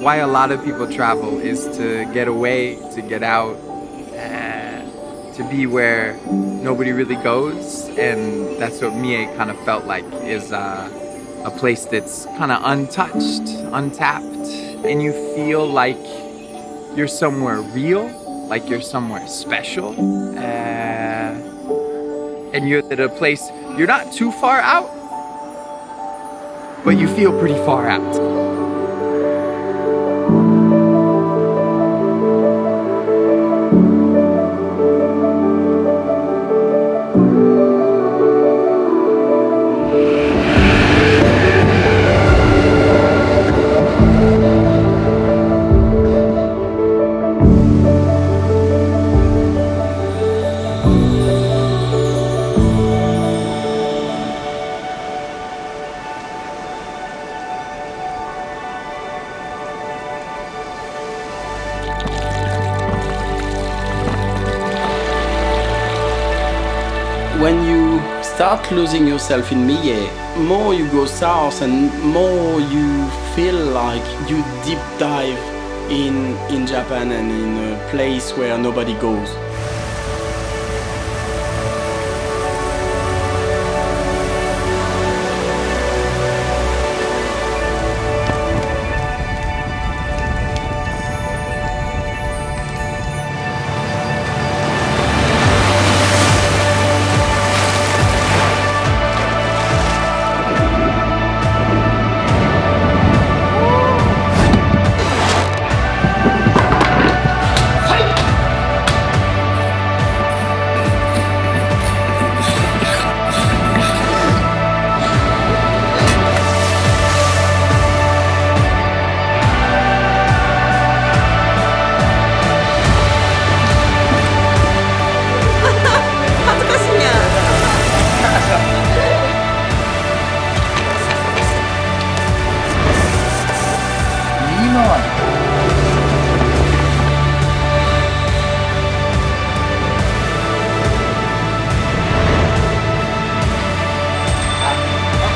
why a lot of people travel is to get away, to get out, uh, to be where nobody really goes. And that's what Mie kind of felt like is uh, a place that's kind of untouched, untapped, and you feel like you're somewhere real, like you're somewhere special. Uh, and you're at a place, you're not too far out, but you feel pretty far out. Start losing yourself in Mie, more you go south and more you feel like you deep dive in, in Japan and in a place where nobody goes.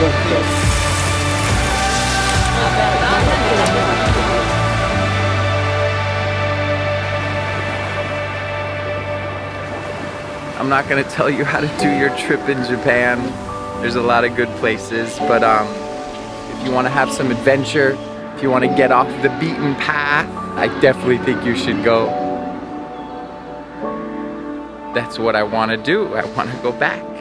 I'm not gonna tell you how to do your trip in Japan. There's a lot of good places, but um, if you wanna have some adventure, if you wanna get off the beaten path, I definitely think you should go. That's what I wanna do. I wanna go back.